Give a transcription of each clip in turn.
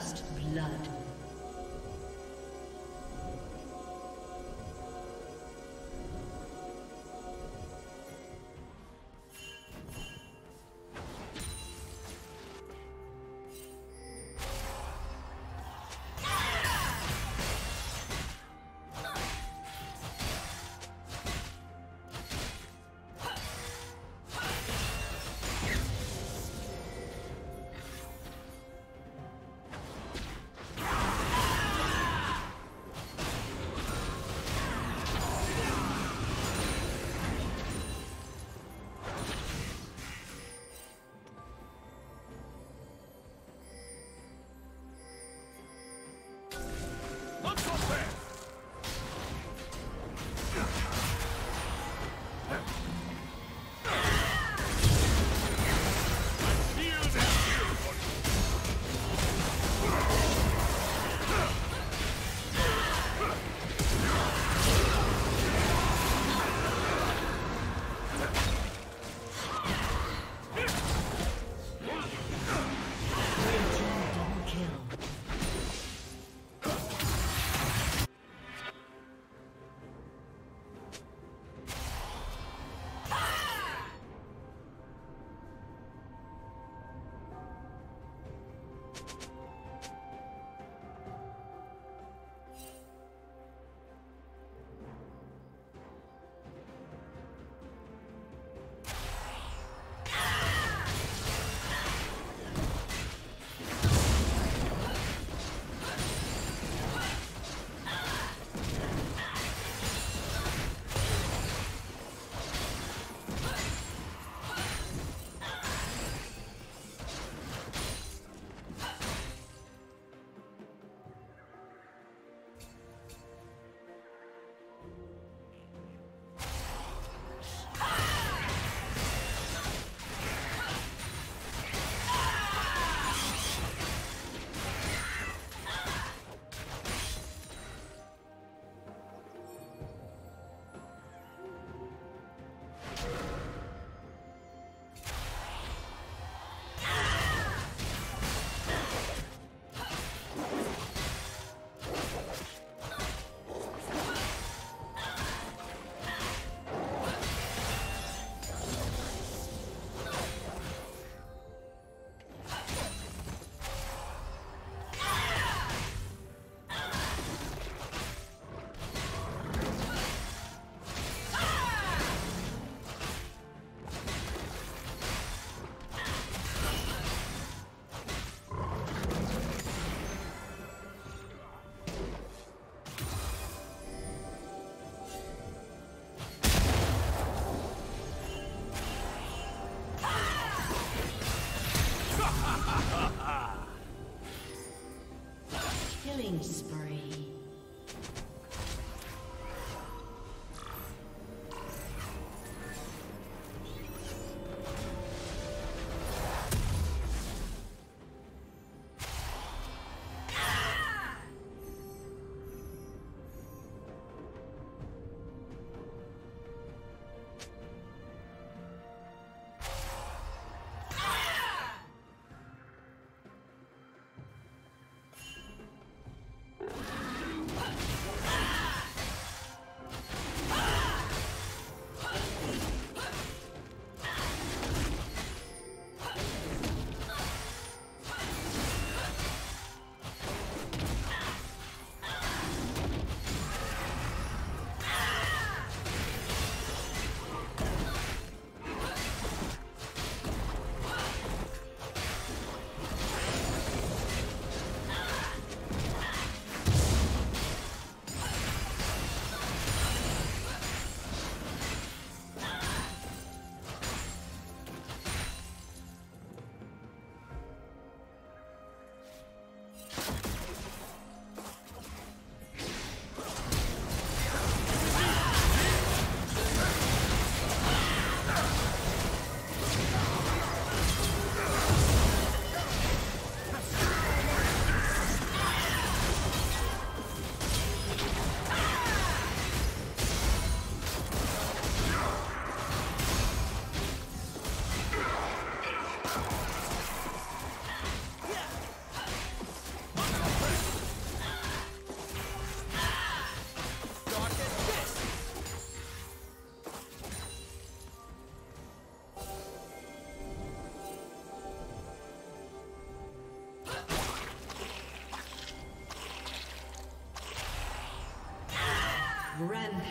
First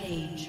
Rampage.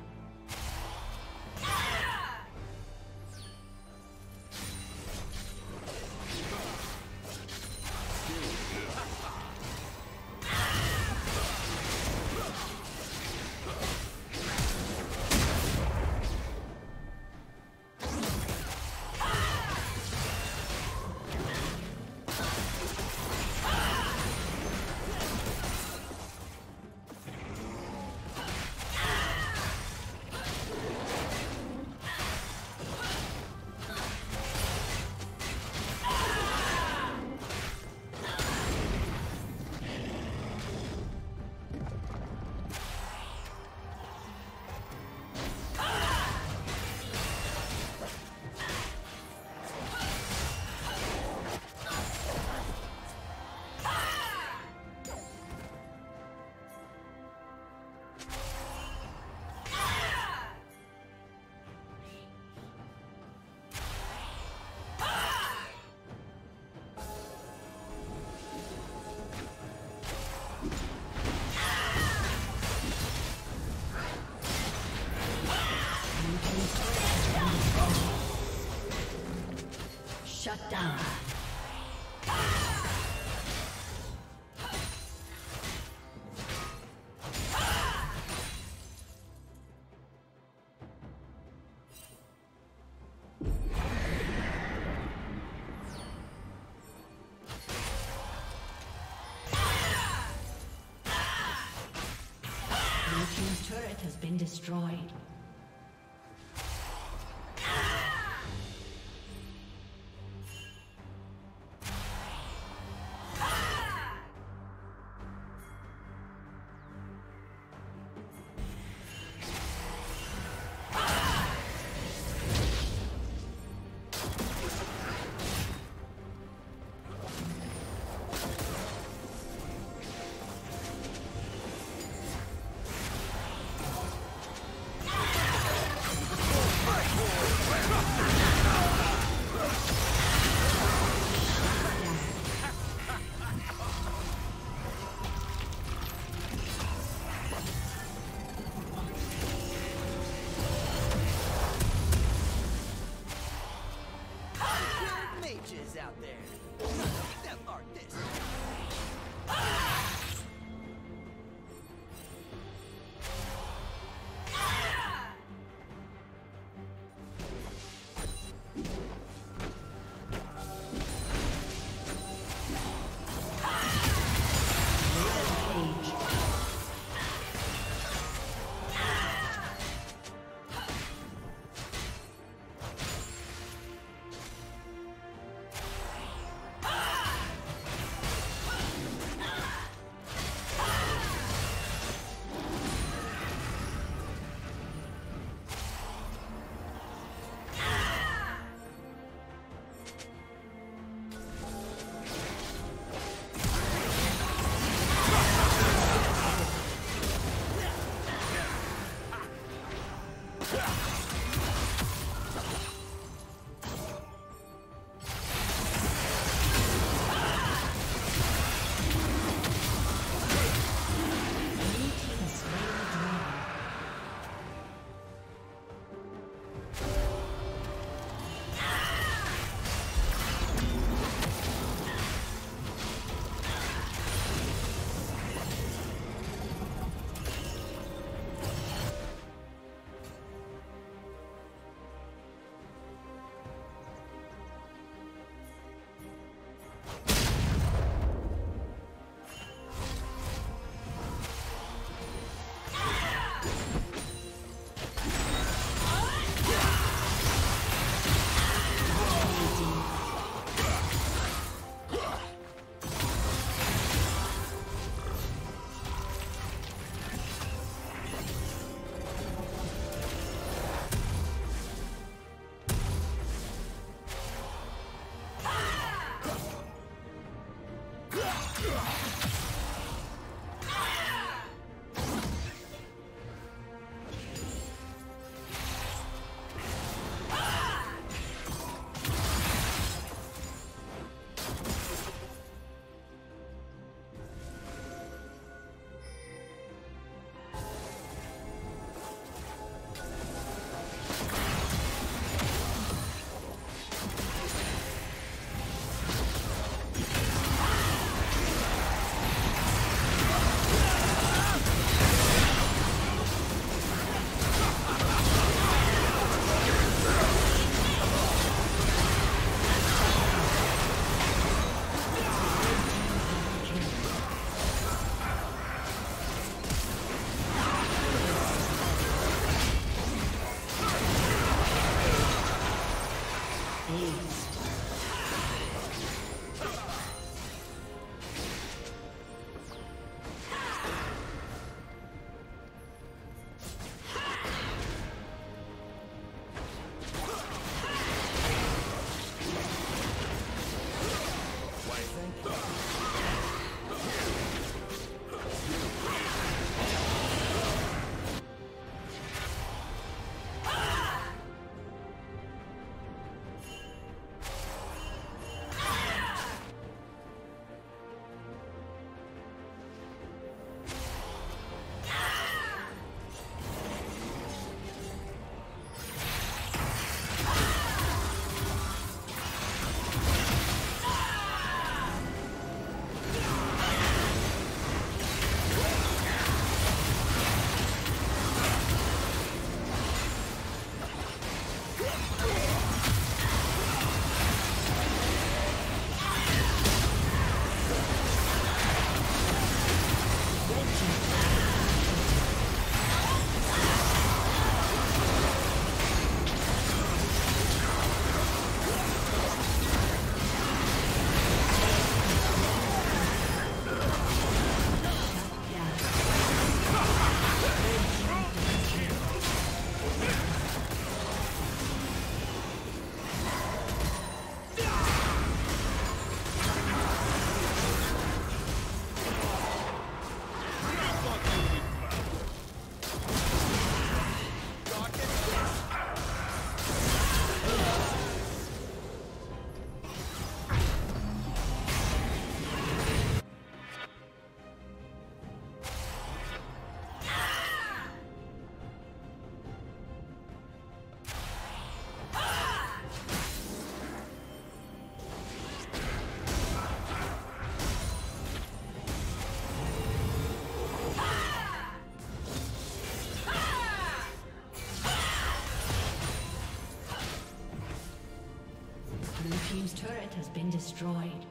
Been destroyed.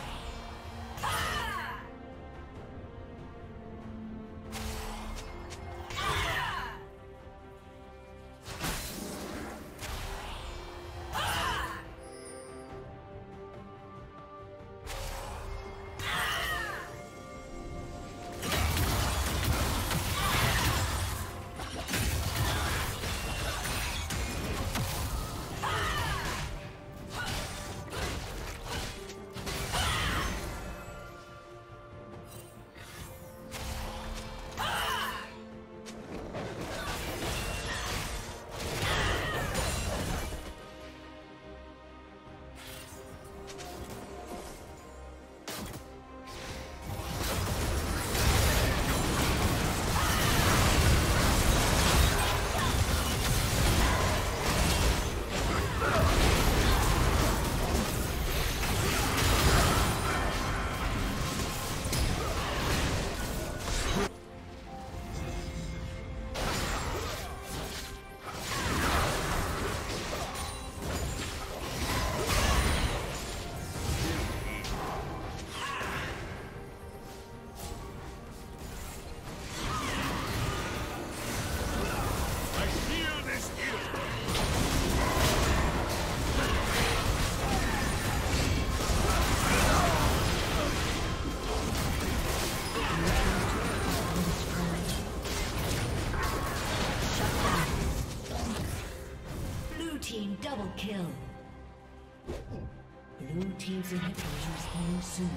Soon.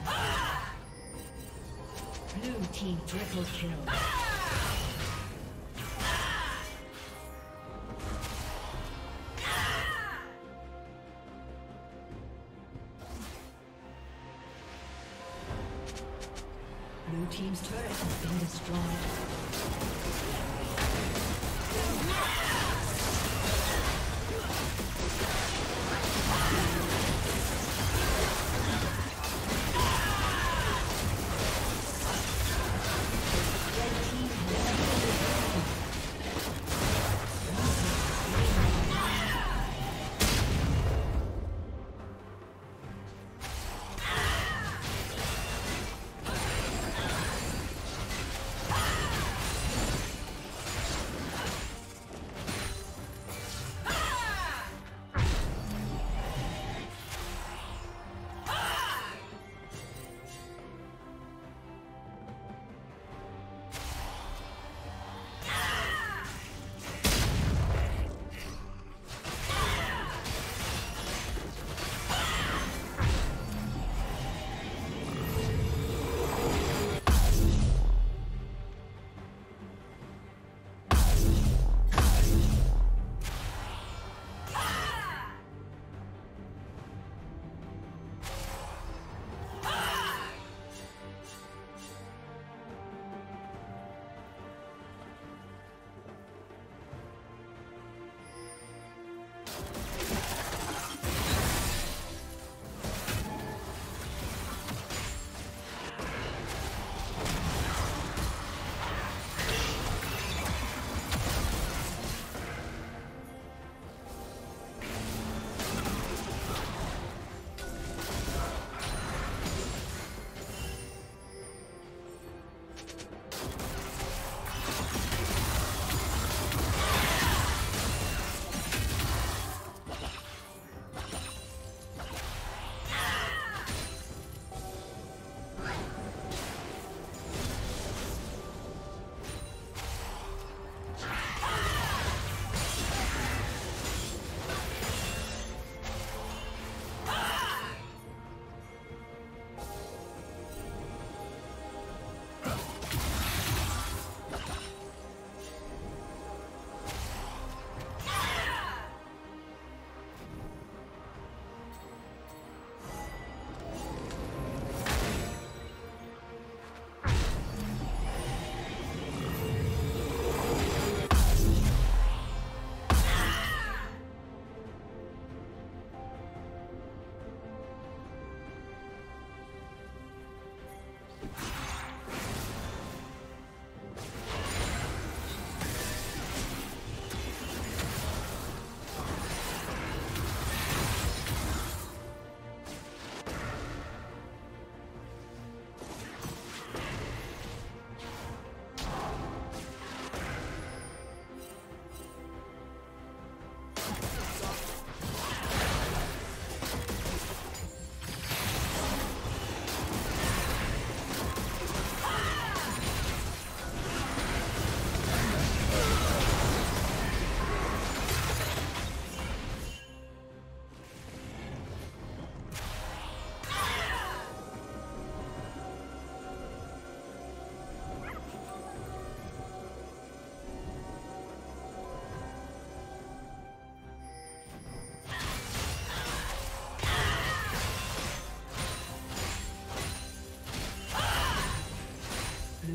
Blue team triple kill. Blue team's turret has been destroyed.